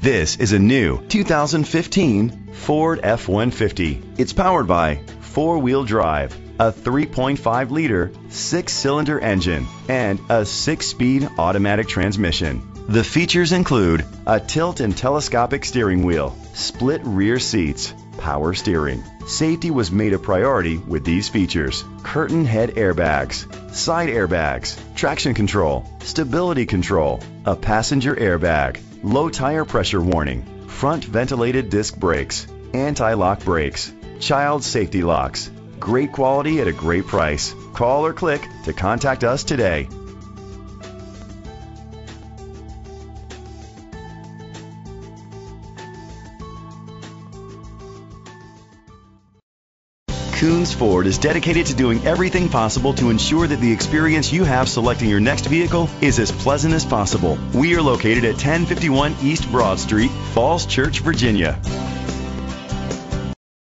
This is a new 2015 Ford F-150. It's powered by four-wheel drive, a 3.5 liter six cylinder engine, and a six speed automatic transmission. The features include a tilt and telescopic steering wheel, split rear seats, power steering. Safety was made a priority with these features curtain head airbags, side airbags, traction control, stability control, a passenger airbag, low tire pressure warning, front ventilated disc brakes, anti lock brakes, child safety locks. Great quality at a great price. Call or click to contact us today. Koons Ford is dedicated to doing everything possible to ensure that the experience you have selecting your next vehicle is as pleasant as possible. We are located at 1051 East Broad Street, Falls Church, Virginia.